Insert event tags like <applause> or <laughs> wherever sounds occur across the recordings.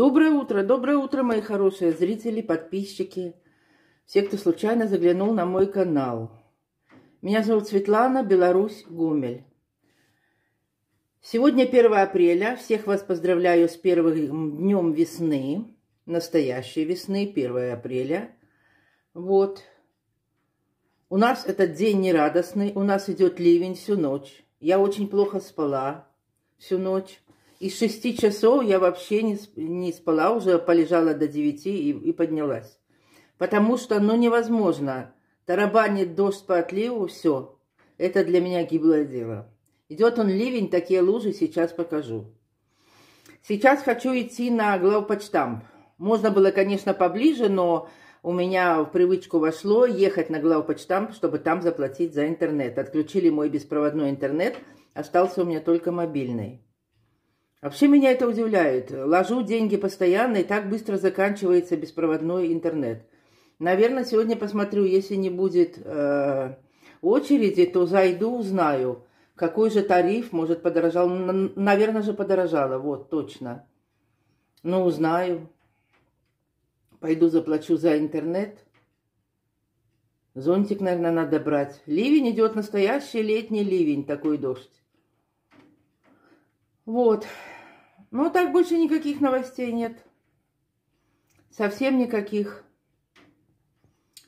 Доброе утро, доброе утро, мои хорошие зрители, подписчики, все, кто случайно заглянул на мой канал. Меня зовут Светлана, Беларусь, Гомель. Сегодня 1 апреля. Всех вас поздравляю с первым днем весны, настоящей весны, 1 апреля. Вот. У нас этот день нерадостный, у нас идет ливень всю ночь. Я очень плохо спала всю ночь. Из шести часов я вообще не, не спала, уже полежала до девяти и, и поднялась. Потому что, ну, невозможно. Тарабанит дождь по отливу, все. Это для меня гиблое дело. Идет он ливень, такие лужи сейчас покажу. Сейчас хочу идти на главпочтамп. Можно было, конечно, поближе, но у меня в привычку вошло ехать на главпочтамп, чтобы там заплатить за интернет. Отключили мой беспроводной интернет, остался у меня только мобильный. Вообще меня это удивляет. Ложу деньги постоянно, и так быстро заканчивается беспроводной интернет. Наверное, сегодня посмотрю, если не будет э, очереди, то зайду, узнаю, какой же тариф, может, подорожал. Наверное же подорожало, вот, точно. Ну, узнаю. Пойду заплачу за интернет. Зонтик, наверное, надо брать. Ливень идет, настоящий летний ливень, такой дождь. Вот. Ну, так больше никаких новостей нет. Совсем никаких.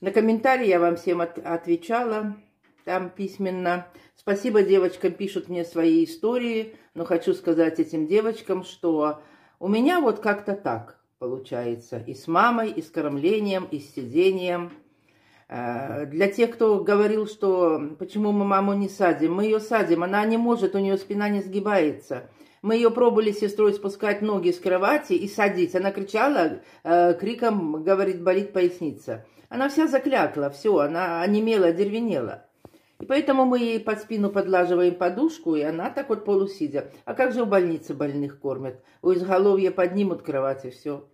На комментарии я вам всем от отвечала, там письменно. Спасибо девочкам, пишут мне свои истории, но хочу сказать этим девочкам, что у меня вот как-то так получается. И с мамой, и с кормлением, и с сидением. Э, для тех, кто говорил, что почему мы маму не садим, мы ее садим, она не может, у нее спина не сгибается. Мы ее пробовали с сестрой спускать ноги с кровати и садить. Она кричала, э, криком, говорит, болит поясница. Она вся заклякла, все, она онемела, дервенела. И поэтому мы ей под спину подлаживаем подушку, и она так вот полусидя. А как же в больнице больных кормят? У изголовья поднимут кровать, и все.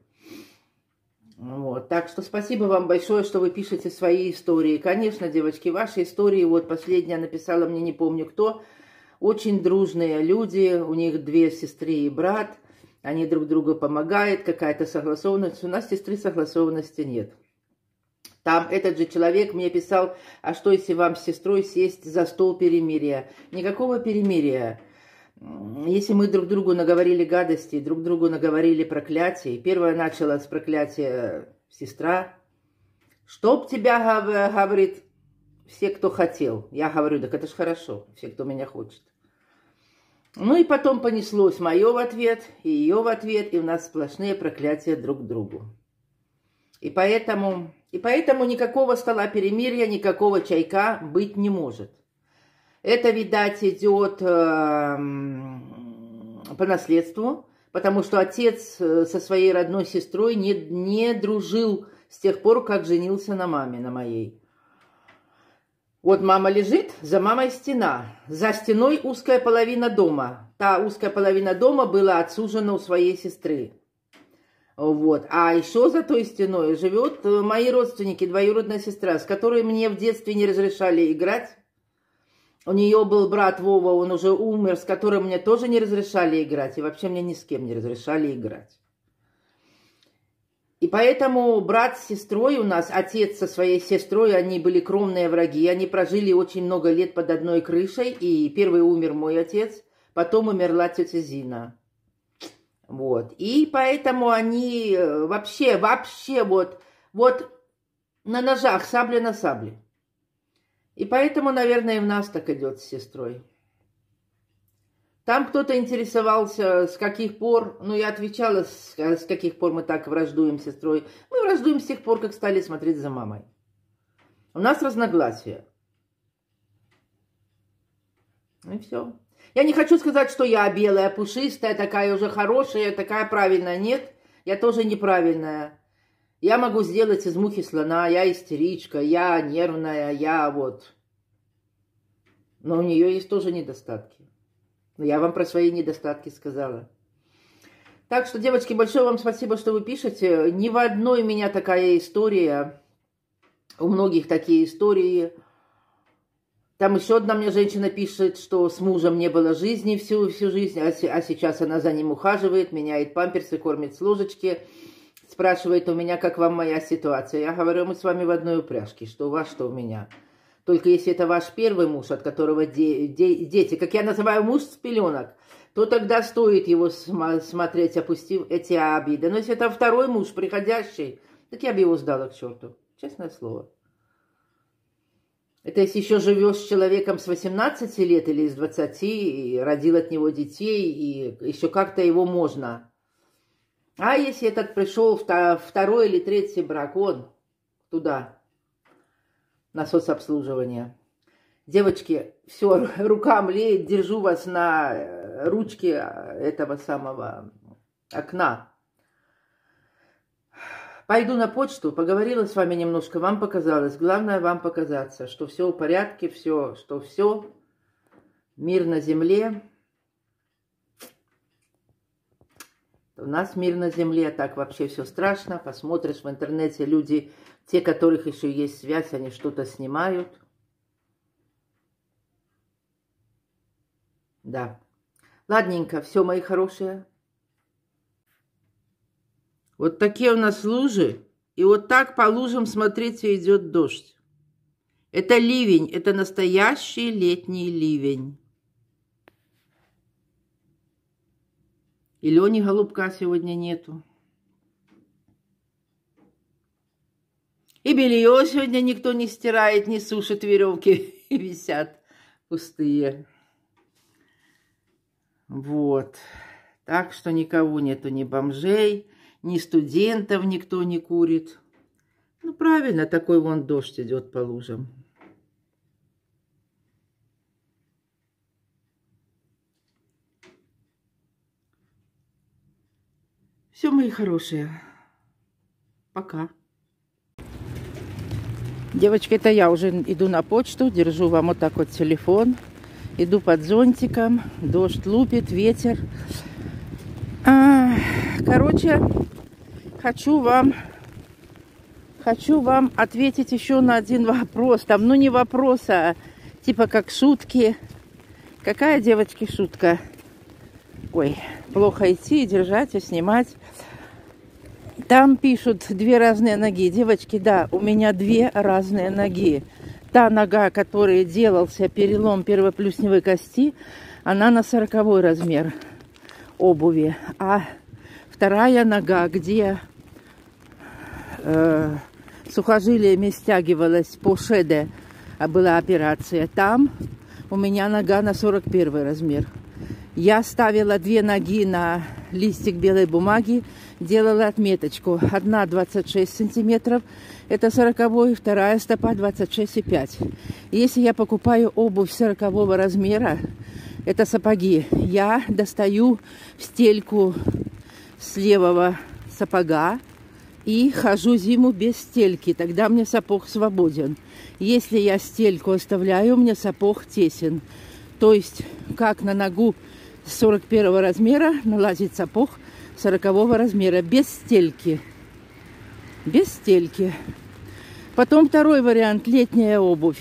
Вот. Так что спасибо вам большое, что вы пишете свои истории. Конечно, девочки, ваши истории, вот последняя написала мне, не помню кто, очень дружные люди, у них две сестры и брат, они друг другу помогают, какая-то согласованность. У нас сестры согласованности нет. Там этот же человек мне писал, а что если вам с сестрой сесть за стол перемирия? Никакого перемирия. Если мы друг другу наговорили гадости, друг другу наговорили проклятий, первое начала с проклятия сестра, чтоб тебя, говорит, все, кто хотел. Я говорю, так это ж хорошо, все, кто меня хочет. Ну и потом понеслось мое в ответ, и ее в ответ, и у нас сплошные проклятия друг другу. И поэтому, и поэтому никакого стола перемирия, никакого чайка быть не может. Это, видать, идет э, по наследству, потому что отец э, со своей родной сестрой не, не дружил с тех пор, как женился на маме, на моей. Вот мама лежит, за мамой стена. За стеной узкая половина дома. Та узкая половина дома была отсужена у своей сестры. Вот. А еще за той стеной живет э, мои родственники, двоюродная сестра, с которой мне в детстве не разрешали играть. У нее был брат Вова, он уже умер, с которым мне тоже не разрешали играть. И вообще мне ни с кем не разрешали играть. И поэтому брат с сестрой у нас, отец со своей сестрой, они были кровные враги. Они прожили очень много лет под одной крышей. И первый умер мой отец, потом умерла тетя Зина. Вот. И поэтому они э, вообще, вообще вот, вот на ножах, сабля на сабле. И поэтому, наверное, и в нас так идет с сестрой. Там кто-то интересовался, с каких пор, ну, я отвечала, с, с каких пор мы так враждуем с сестрой. Мы враждуем с тех пор, как стали смотреть за мамой. У нас разногласия. И все. Я не хочу сказать, что я белая, пушистая, такая уже хорошая, такая правильная. Нет, я тоже неправильная. Я могу сделать из мухи слона, я истеричка, я нервная, я вот. Но у нее есть тоже недостатки. Но я вам про свои недостатки сказала. Так что, девочки, большое вам спасибо, что вы пишете. Ни в одной у меня такая история. У многих такие истории. Там еще одна мне женщина пишет, что с мужем не было жизни всю, всю жизнь, а, а сейчас она за ним ухаживает, меняет памперсы, кормит с ложечки. Спрашивает у меня, как вам моя ситуация. Я говорю, мы с вами в одной упряжке, что у вас, что у меня. Только если это ваш первый муж, от которого де, де, дети, как я называю, муж с пеленок, то тогда стоит его см смотреть, опустив эти обиды. Но если это второй муж, приходящий, так я бы его сдала к черту. Честное слово. Это если еще живешь с человеком с 18 лет или с 20, и родил от него детей, и еще как-то его можно. А если этот пришел второй или третий брак, он туда, на соцобслуживание. Девочки, все, <laughs> рука млеет, держу вас на э, ручке этого самого окна. Пойду на почту, поговорила с вами немножко, вам показалось. Главное вам показаться, что все в порядке, все, что все, мир на земле. У нас мир на земле, так вообще все страшно. Посмотришь в интернете, люди, те, которых еще есть связь, они что-то снимают. Да. Ладненько, все, мои хорошие. Вот такие у нас лужи. И вот так по лужам, смотрите, идет дождь. Это ливень, это настоящий летний ливень. И Лени Голубка сегодня нету. И белье сегодня никто не стирает, не сушит, веревки <laughs> висят пустые. Вот. Так что никого нету, ни бомжей, ни студентов никто не курит. Ну, правильно, такой вон дождь идет по лужам. Все, мои хорошие. Пока. Девочки, это я уже иду на почту, держу вам вот так вот телефон. Иду под зонтиком, дождь лупит, ветер. А, короче, хочу вам, хочу вам ответить еще на один вопрос. Там, ну не вопрос, а типа как шутки. Какая, девочки, шутка? Ой, плохо идти, держать и снимать. Там пишут две разные ноги. Девочки, да, у меня две разные ноги. Та нога, которая делался перелом первоплюсневой кости, она на сороковой размер обуви. А вторая нога, где э, сухожилиями стягивалась по шеде, а была операция, там у меня нога на 41 размер. Я ставила две ноги на листик белой бумаги, делала отметочку. Одна 26 сантиметров, это 40 вторая стопа 26,5. Если я покупаю обувь 40 размера, это сапоги, я достаю стельку с левого сапога и хожу зиму без стельки, тогда мне сапог свободен. Если я стельку оставляю, мне сапог тесен. То есть, как на ногу 41 размера налазит сапог 40 размера, без стельки. Без стельки. Потом второй вариант – летняя обувь.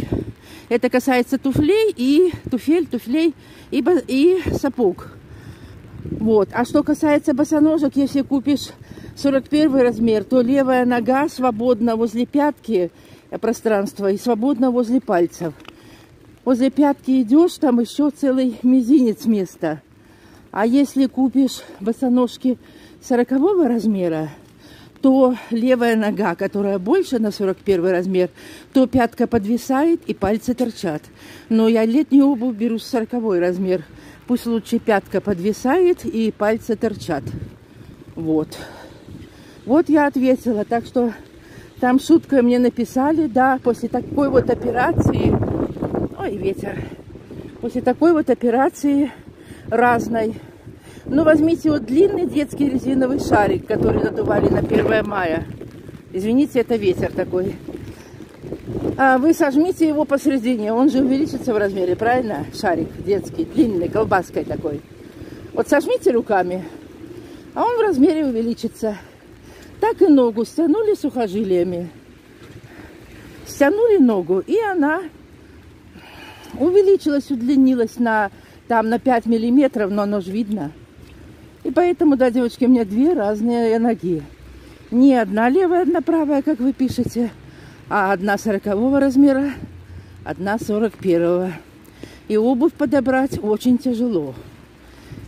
Это касается туфлей и туфель, туфлей и, и сапог. Вот. А что касается босоножек, если купишь 41 размер, то левая нога свободна возле пятки э, пространства и свободна возле пальцев. Возле пятки идешь, там еще целый мизинец места. А если купишь босоножки 40 размера, то левая нога, которая больше на 41 размер, то пятка подвисает и пальцы торчат. Но я летнюю обувь беру 40 размер. Пусть лучше пятка подвисает и пальцы торчат. Вот. Вот я ответила. Так что там шуткой мне написали, да, после такой вот операции... Ой, ветер. После такой вот операции разной ну, возьмите вот длинный детский резиновый шарик, который надували на 1 мая. Извините, это ветер такой. А вы сожмите его посередине, он же увеличится в размере, правильно? Шарик детский, длинный, колбаской такой. Вот сожмите руками, а он в размере увеличится. Так и ногу стянули сухожилиями. Стянули ногу, и она увеличилось, удлинилось на, там, на 5 миллиметров, но оно же видно. И поэтому, да, девочки, у меня две разные ноги. Не одна левая, одна правая, как вы пишете, а одна сорокового размера, одна сорок первого. И обувь подобрать очень тяжело.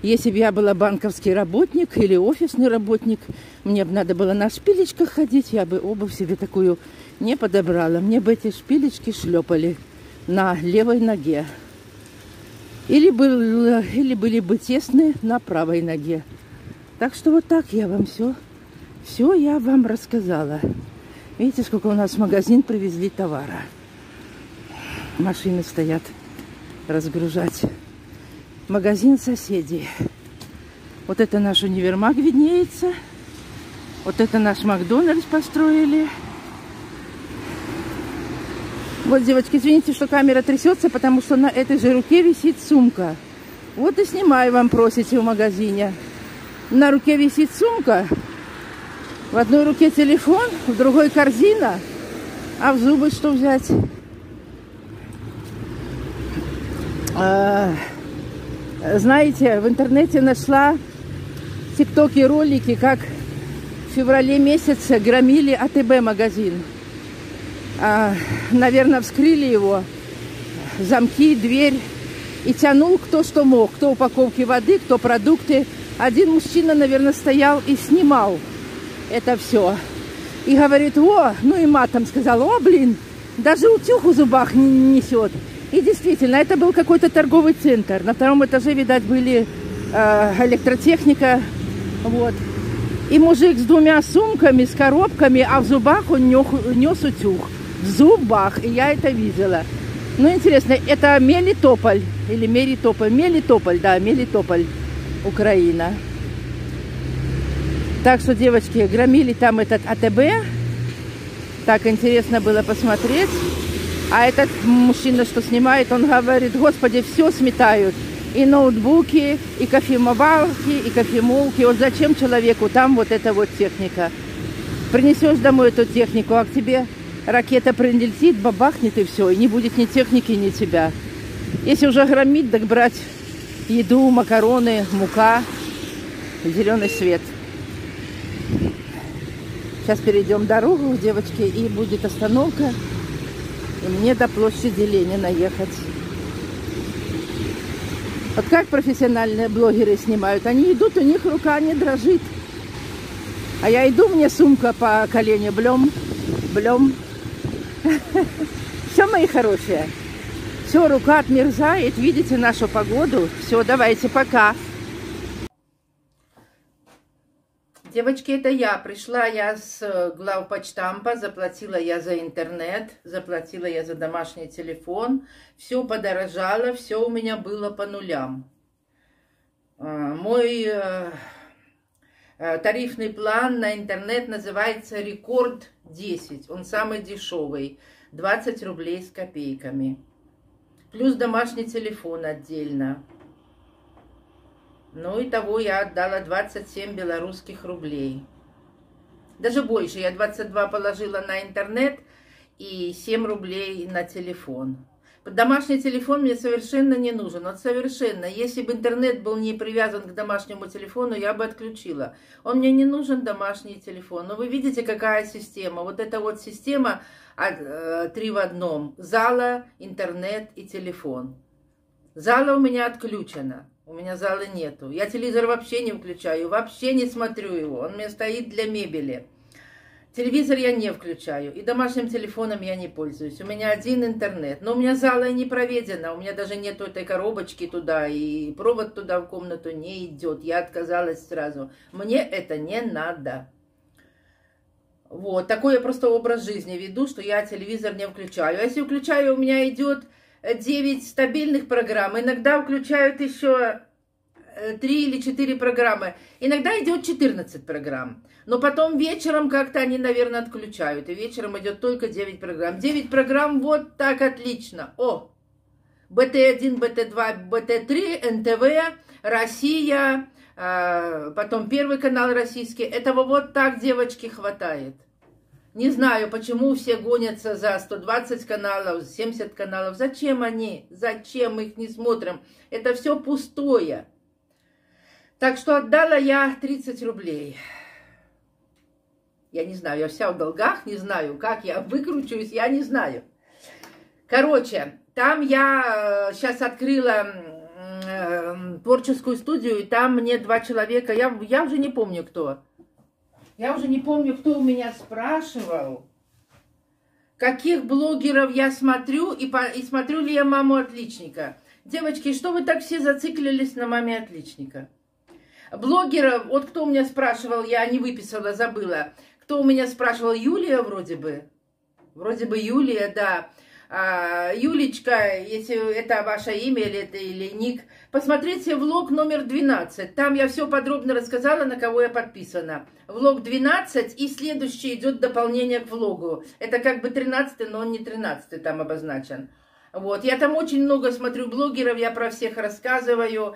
Если бы я была банковский работник или офисный работник, мне бы надо было на шпилечках ходить, я бы обувь себе такую не подобрала. Мне бы эти шпилечки шлепали на левой ноге. Или, был, или были бы тесные на правой ноге. Так что вот так я вам все, все я вам рассказала. Видите, сколько у нас в магазин привезли товара. Машины стоят разгружать. Магазин соседей. Вот это наш универмаг виднеется. Вот это наш Макдональдс построили. Вот, девочки, извините, что камера трясется, потому что на этой же руке висит сумка. Вот и снимаю вам, просите в магазине. На руке висит сумка. В одной руке телефон, в другой корзина. А в зубы что взять? А, знаете, в интернете нашла тиктоки ролики, как в феврале месяце громили АТБ магазин наверное, вскрыли его, замки, дверь, и тянул кто что мог, кто упаковки воды, кто продукты. Один мужчина, наверное, стоял и снимал это все. И говорит, о, ну и матом сказал, о, блин, даже утюг в зубах не несет. И действительно, это был какой-то торговый центр. На втором этаже, видать, были э, электротехника. Вот. И мужик с двумя сумками, с коробками, а в зубах он нес, нес утюг в зубах. И я это видела. Ну, интересно, это Мелитополь или Меритополь? Мелитополь, да, Мелитополь, Украина. Так что, девочки, громили там этот АТБ. Так интересно было посмотреть. А этот мужчина, что снимает, он говорит, господи, все сметают. И ноутбуки, и кофемобалки, и кофемолки. Вот зачем человеку там вот эта вот техника? Принесешь домой эту технику, а к тебе ракета прилетит, бабахнет и все, и не будет ни техники, ни тебя. Если уже громить, так брать еду, макароны, мука, зеленый свет. Сейчас перейдем дорогу, девочки, и будет остановка. И мне до площади Ленина ехать. Вот как профессиональные блогеры снимают? Они идут, у них рука не дрожит. А я иду, мне сумка по коленю блем, блем. <laughs> Все, мои хорошие. Все, рука отмерзает. Видите нашу погоду. Все, давайте, пока. Девочки, это я. Пришла я с э, главпочтампа, заплатила я за интернет, заплатила я за домашний телефон. Все подорожало, все у меня было по нулям. А, мой э, тарифный план на интернет называется «Рекорд 10». Он самый дешевый. 20 рублей с копейками. Плюс домашний телефон отдельно. Ну и того я отдала 27 белорусских рублей. Даже больше. Я 22 положила на интернет и 7 рублей на телефон. Домашний телефон мне совершенно не нужен. Вот совершенно. Если бы интернет был не привязан к домашнему телефону, я бы отключила. Он мне не нужен, домашний телефон. Но вы видите, какая система. Вот эта вот система а, э, три в одном. Зала, интернет и телефон. Зала у меня отключена. У меня зала нету. Я телевизор вообще не включаю, вообще не смотрю его. Он меня стоит для мебели. Телевизор я не включаю, и домашним телефоном я не пользуюсь. У меня один интернет, но у меня зала не проведена, у меня даже нету этой коробочки туда, и провод туда в комнату не идет. Я отказалась сразу. Мне это не надо. Вот, такой я просто образ жизни веду, что я телевизор не включаю. А если включаю, у меня идет 9 стабильных программ. Иногда включают еще 3 или 4 программы. Иногда идет 14 программ. Но потом вечером как-то они, наверное, отключают. И вечером идет только 9 программ. 9 программ вот так отлично. О! БТ-1, БТ-2, БТ-3, НТВ, Россия, потом Первый канал российский. Этого вот так, девочки, хватает. Не знаю, почему все гонятся за 120 каналов, 70 каналов. Зачем они? Зачем мы их не смотрим? Это все пустое. Так что отдала я 30 рублей. Я не знаю, я вся в долгах, не знаю, как я выкручусь, я не знаю. Короче, там я сейчас э, открыла э, творческую студию, и там мне два человека, я, я уже не помню кто. Я уже не помню, кто у меня спрашивал, каких блогеров я смотрю, и, по, и смотрю ли я маму отличника. Девочки, что вы так все зациклились на маме отличника? Блогеров, вот кто у меня спрашивал, я не выписала, забыла. Кто у меня спрашивал? Юлия вроде бы. Вроде бы Юлия, да. А, Юлечка, если это ваше имя или это или ник, посмотрите влог номер 12. Там я все подробно рассказала, на кого я подписана. Влог 12 и следующий идет дополнение к влогу. Это как бы 13, но он не 13 там обозначен. Вот. Я там очень много смотрю блогеров, я про всех рассказываю.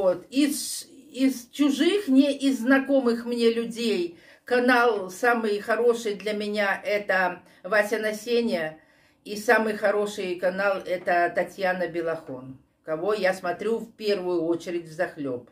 Вот. Из, из чужих, не из знакомых мне людей, канал самый хороший для меня это Вася Насеня, и самый хороший канал это Татьяна Белохон, кого я смотрю в первую очередь в захлеб.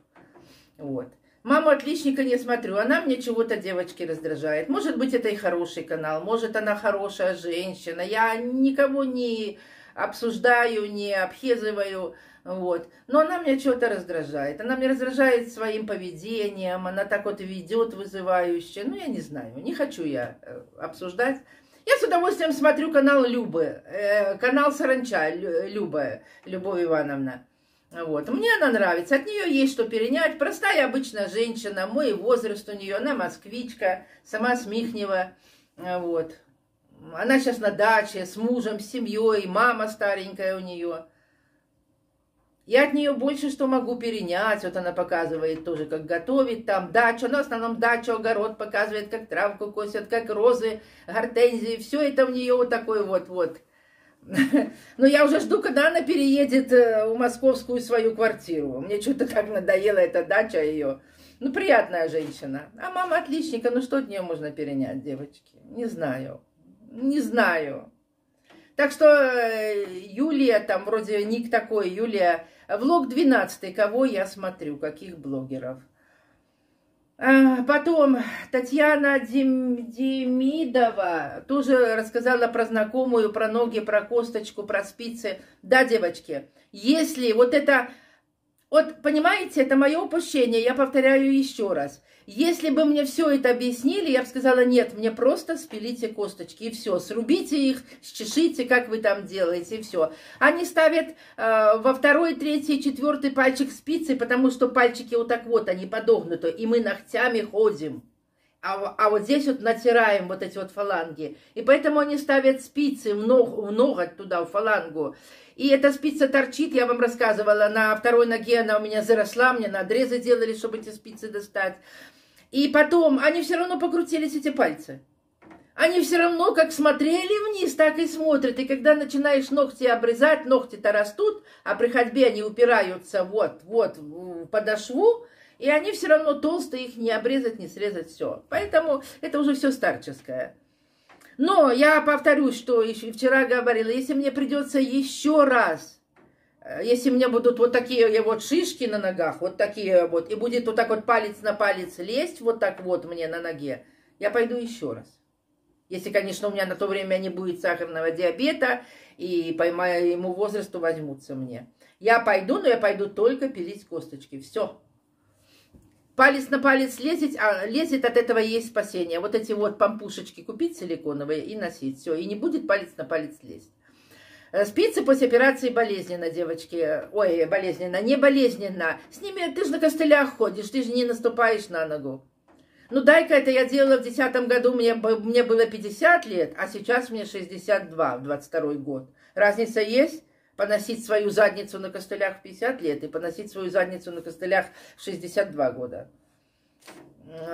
Вот. Маму отличника не смотрю, она мне чего-то девочки раздражает. Может быть, это и хороший канал, может, она хорошая женщина. Я никого не обсуждаю, не обхезываю. Вот. Но она меня что-то раздражает. Она меня раздражает своим поведением, она так вот ведет вызывающе. Ну, я не знаю, не хочу я э, обсуждать. Я с удовольствием смотрю канал Любы, э, канал Саранча, Люба, Любовь Ивановна. Вот. Мне она нравится, от нее есть что перенять. Простая обычная женщина, мой возраст у нее, она москвичка, сама Смихнева. Вот. Она сейчас на даче с мужем, с семьей, мама старенькая у нее. Я от нее больше что могу перенять. Вот она показывает тоже, как готовить там дачу. Она в основном дачу, огород показывает, как травку косят, как розы, гортензии. Все это в нее вот такой вот-вот. <laughs> Но я уже жду, когда она переедет э, в московскую свою квартиру. Мне что-то так надоела эта дача ее. Ну, приятная женщина. А мама отличника, ну что от нее можно перенять, девочки? Не знаю. Не знаю. Так что э, Юлия, там вроде ник такой, Юлия Влог 12. Кого я смотрю? Каких блогеров? А, потом Татьяна Дем, Демидова тоже рассказала про знакомую, про ноги, про косточку, про спицы. Да, девочки, если вот это... Вот, понимаете, это мое упущение, я повторяю еще раз. Если бы мне все это объяснили, я бы сказала, нет, мне просто спилите косточки и все, срубите их, счешите, как вы там делаете, и все. Они ставят э, во второй, третий, четвертый пальчик спицы, потому что пальчики вот так вот, они подогнуты, и мы ногтями ходим. А, а вот здесь вот натираем вот эти вот фаланги. И поэтому они ставят спицы в, ног, в ноготь туда, в фалангу. И эта спица торчит, я вам рассказывала, на второй ноге она у меня заросла, мне надрезы делали, чтобы эти спицы достать. И потом они все равно покрутились, эти пальцы. Они все равно как смотрели вниз, так и смотрят. И когда начинаешь ногти обрезать, ногти-то растут, а при ходьбе они упираются вот, вот в подошву, и они все равно толстые, их не обрезать, не срезать, все. Поэтому это уже все старческое. Но я повторюсь, что еще вчера говорила, если мне придется еще раз Э, если у меня будут вот такие вот шишки на ногах, вот такие вот, и будет вот так вот палец на палец лезть, вот так вот мне на ноге, я пойду еще раз. Если, конечно, у меня на то время не будет сахарного диабета, и по моему возрасту возьмутся мне. Я пойду, но я пойду только пилить косточки. Все. Палец на палец лезет, а лезет от этого есть спасение. Вот эти вот пампушечки купить силиконовые и носить. Все. И не будет палец на палец лезть. Э, спицы после операции болезненно, девочки. Ой, болезненно, не болезненно. С ними ты же на костылях ходишь, ты же не наступаешь на ногу. Ну, дай-ка это я делала в 2010 году, мне, мне было 50 лет, а сейчас мне 62, в 22 год. Разница есть? Поносить свою задницу на костылях в 50 лет и поносить свою задницу на костылях в 62 года.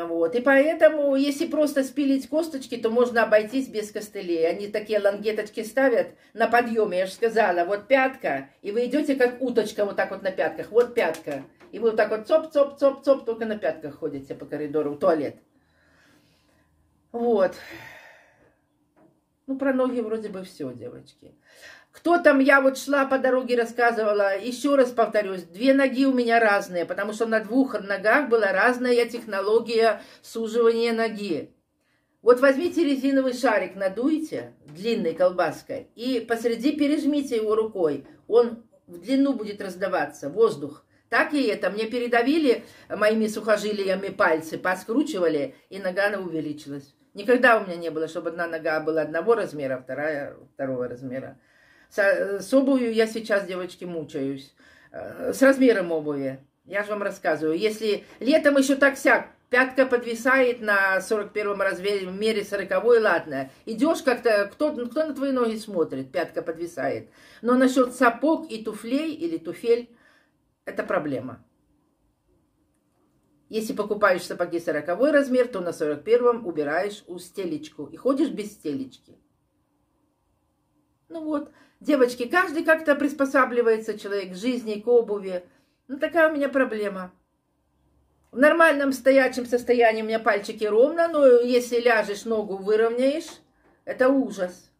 Вот. И поэтому, если просто спилить косточки, то можно обойтись без костылей. Они такие лангеточки ставят на подъеме, я же сказала, вот пятка, и вы идете как уточка вот так вот на пятках, вот пятка. И вы вот так вот цоп-цоп-цоп-цоп только на пятках ходите по коридору в туалет. Вот. Ну, про ноги вроде бы все, девочки. Кто там, я вот шла по дороге, рассказывала, еще раз повторюсь, две ноги у меня разные, потому что на двух ногах была разная технология суживания ноги. Вот возьмите резиновый шарик, надуйте длинной колбаской и посреди пережмите его рукой. Он в длину будет раздаваться, воздух. Так и это. Мне передавили моими сухожилиями пальцы, поскручивали, и нога увеличилась. Никогда у меня не было, чтобы одна нога была одного размера, вторая второго размера. С, с обувью я сейчас, девочки, мучаюсь. Э, с размером обуви. Я же вам рассказываю. Если летом еще так сяк, пятка подвисает на 41-м размере 40-й, ладно. Идешь как-то, кто, кто на твои ноги смотрит, пятка подвисает. Но насчет сапог и туфлей или туфель, это проблема. Если покупаешь сапоги 40 размер, то на 41-м убираешь у стелечку и ходишь без стелечки. Ну вот, девочки, каждый как-то приспосабливается человек к жизни, к обуви. Ну такая у меня проблема. В нормальном стоячем состоянии у меня пальчики ровно, но если ляжешь, ногу выровняешь, это ужас.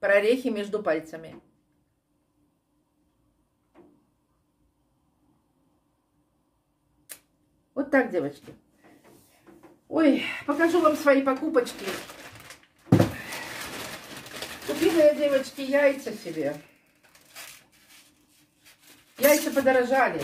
Прорехи между пальцами. Вот так, девочки. Ой, покажу вам свои покупочки. Купила девочки, яйца себе. Яйца подорожали.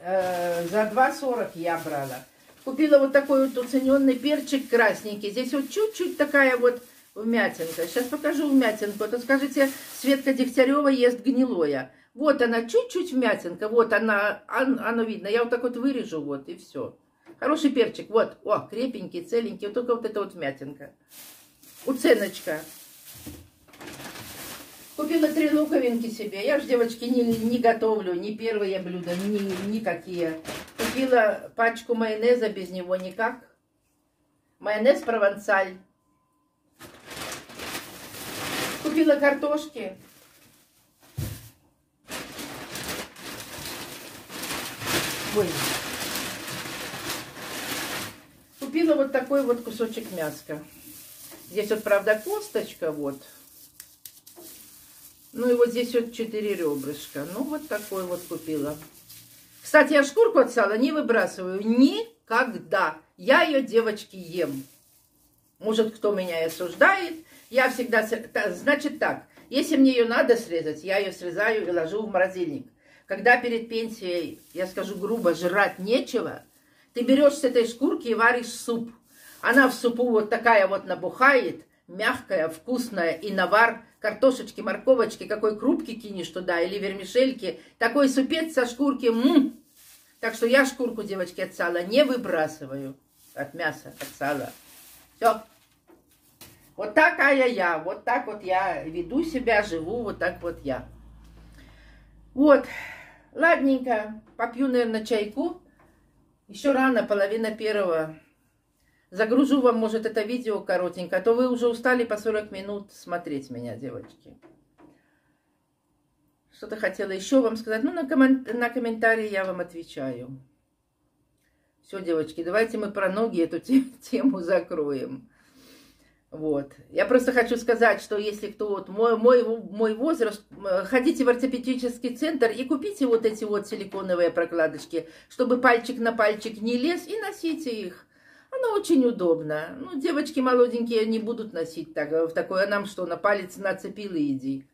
Э, за 2,40 я брала. Купила вот такой вот уцененный перчик красненький. Здесь вот чуть-чуть такая вот вмятинка. Сейчас покажу вмятинку. Это скажите, Светка Дегтярева ест гнилое. Вот она, чуть-чуть вмятинка. Вот она, оно видно. Я вот так вот вырежу, вот, и все. Хороший перчик. Вот, о, крепенький, целенький. Вот только вот эта вот вмятинка. Уценочка. Купила три луковинки себе. Я же, девочки, не, не готовлю ни первые блюда, ни, никакие. Купила пачку майонеза, без него никак. Майонез провансаль. Купила картошки. Ой. Купила вот такой вот кусочек мяска. Здесь вот, правда, косточка вот. Ну и вот здесь вот 4 ребрышка. Ну вот такой вот купила. Кстати, я шкурку от сала не выбрасываю никогда. Я ее, девочки, ем. Может, кто меня и осуждает. Я всегда... Значит так, если мне ее надо срезать, я ее срезаю и ложу в морозильник. Когда перед пенсией, я скажу грубо, жрать нечего, ты берешь с этой шкурки и варишь суп. Она в супу вот такая вот набухает, мягкая, вкусная, и навар картошечки, морковочки, какой крупки кинешь туда, или вермишельки, такой супец со шкурки, м-м. Так что я шкурку, девочки, от сала не выбрасываю, от мяса, от сала. Все. Вот такая я, вот так вот я веду себя, живу, вот так вот я. Вот, ладненько, попью, наверное, чайку. Еще рано, половина первого. Загружу вам, может, это видео коротенько, а то вы уже устали по 40 минут смотреть меня, девочки. Что-то хотела еще вам сказать. Ну, на, коммен... на комментарии я вам отвечаю. Все, девочки, давайте мы про ноги эту <laughs> тему закроем. Вот. Я просто хочу сказать, что если кто вот мой, мой, мой возраст, ходите в ортопедический центр и купите вот эти вот силиконовые прокладочки, чтобы пальчик на пальчик не лез, и носите их. Оно очень удобно. Ну, девочки молоденькие не будут носить так, в такое. Нам что, на палец нацепил и иди.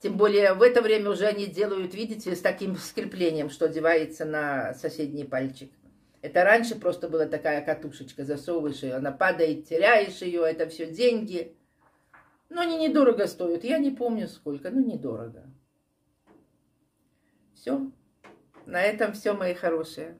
Тем более в это время уже они делают, видите, с таким скреплением, что одевается на соседний пальчик. Это раньше просто была такая катушечка, засовываешь ее, она падает, теряешь ее, это все деньги. Но они недорого стоят, я не помню сколько, но недорого. Все, на этом все, мои хорошие.